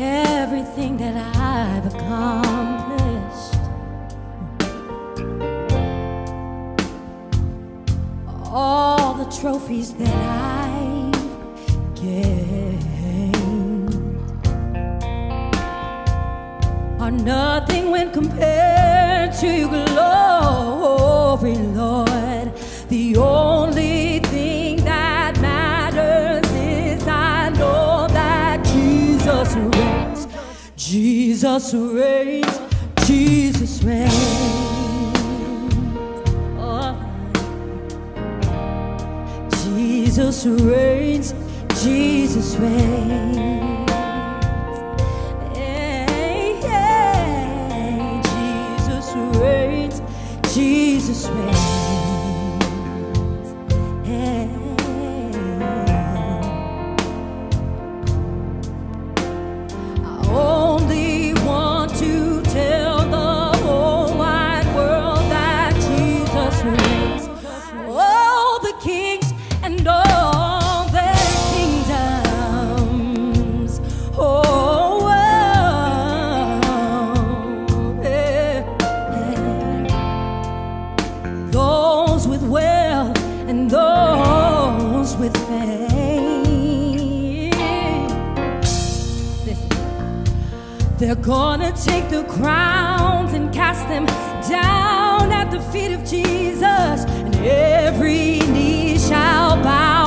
Everything that I've accomplished, all the trophies that I've gained, are nothing when compared to your glory, Lord. Only thing that matters is I know that Jesus reigns. Jesus reigns. Jesus reigns. Oh. Jesus reigns. Jesus reigns. Hey, Jesus reigns. Jesus reigns. With wealth and those with fame. Listen. They're gonna take the crowns and cast them down at the feet of Jesus, and every knee shall bow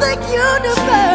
the universe.